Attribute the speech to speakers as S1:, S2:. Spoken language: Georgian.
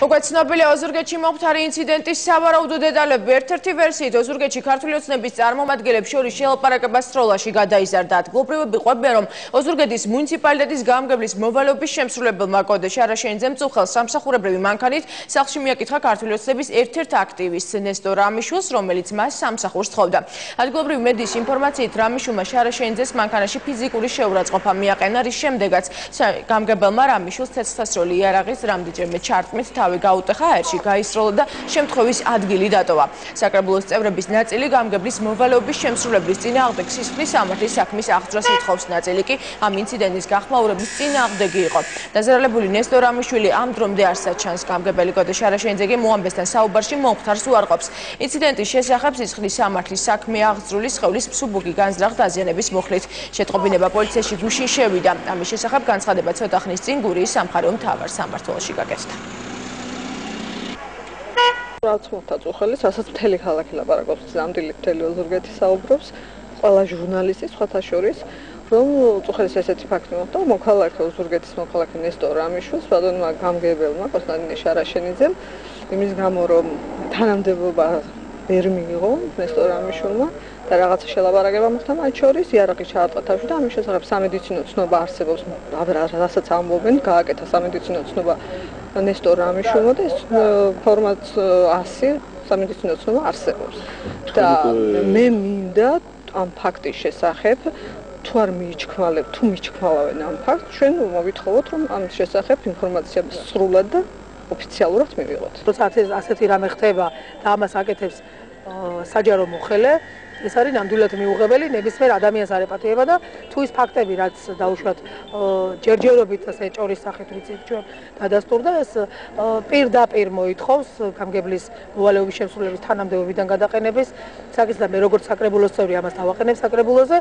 S1: უკვე ცნობილია ოზურგეთში მომხდარი ინციდენტის სავარაუდო დეტალები. ერთ-ერთი ვერსიით ოზურგეთში ქართული ოცნების წარმომადგენლებს შორის შეელაპარაკება სტროლაში გადაიზარდა. ადგილობრივები ყვებიან, რომ ოზურგეთის მუნიციპალიტეტის გამგებლის მოვალეობის შემსრულებელმა კოდე შარაშენიძემ წუხელს სამსახურებრივი მანქანით სახლში მიაკითხა ქართული ოცნების ერთ-ერთ აქტივისტს ნესტორ რამიშულს, რომელიც მას სამსახურს თხოვდა. ადგილობრივი მედიის ინფორმაციით რამიშულმა შარაშენიძეს მანქანაში ფიზიკური შეურაცხყოფა მიაყენა, რის შემდეგაც გამგებელმა რამიშულს ცეცხლსასროლი იარაღის რამდენჯერმე ჩარტმით თავი თავი გაუტეხა აერში გაისროლა და შემთხვევის ადგილი დატოვა. საკრებულოს წევრების ნაწილი გამგებლის მოვალეობის შემსრულებლის წინააღმდეგ სისხლის სამართლის საქმის აღძრას ითხოვს. ნაწილი კი ამ ინციდენტის გახმაურების წინააღმდეგი იყო. დაზარალებული ნესტორ ამიშვილი ამ დრომდე არსად ჩანს გამგებელი კოდე შარაშენძეგი მოამბესთან საუბარში მომხდარს უარყოფს. ინციდენტის შესახებ სისხლის სამართლის საქმე აღძრული სხეულის მსუბუქი განზრახ დაზიანების მოხლით შეწყობინება პოლიციაში გუშინ შევიდა. ამის შესახებ განცხადება ცოტა ხნის წინ გურიის სამხარეო მთავარ სამმართველოში გაკეთდა.
S2: რაც მოხდა წუხელის, რასაც მთელი ქალაქი ლაპარაკობს, ზამდილი მთელი ოზურგეთი საუბრობს, ყველა ჟურნალისტი სხვათა შორის, რომ წუხელის ესეთი ფაქტი მოხდა, მოქალაქე ოზურგეთის მოქალაქე ნესტორ რამიშვილს, ბატონმა გამგებელმა კონსტანტინე შარაშენიძემ, იმის გამო რომ თანამდებობა ვერ მიიღო ნესტორ რამიშვილმა და რაღაცა შელაპარაკება მოხდა მათ შორის, იარაღი ჩაატყა თავში და ამის შესახებ სამედიცინო ცნობა არსებობს, რასაც ამბობენ, გააკეთა სამედიცინო ცნობა ნესტორ რამიშვილმა და ეს ფორმატ 100 სამედიცინო ცნობა არსებობს. და მე მინდა ამ ფაქტის შესახებ თუ არ მიჩქმალებ, თუ მიჩქმალავენ ამ ფაქტს, ჩვენ მოვითხოვოთ, რომ ამ შესახებ ინფორმაცია სრულად და ოფიციალურად მივიღოთ.
S3: როცა ასეთი რამე ხდება და ამას აკეთებს საჯარო მოხელე, ეს არის ნამდვილად მიუღებელი ნებისმიერ ადამიანს არ ეპატიება და თუ ის ფაქტები რაც დაუშვათ ჯერჯერობით ასე ჭორის სახით ვიცით ჩვენ დადასტურდა ეს პირდაპირ მოითხოვს გამგებლის მოვალეობის შემსრულების თანამდებობიდან გადაყენების საკითხს და მე როგორც საკრებულოს წევრი ამას დავაყენებ საკრებულოზე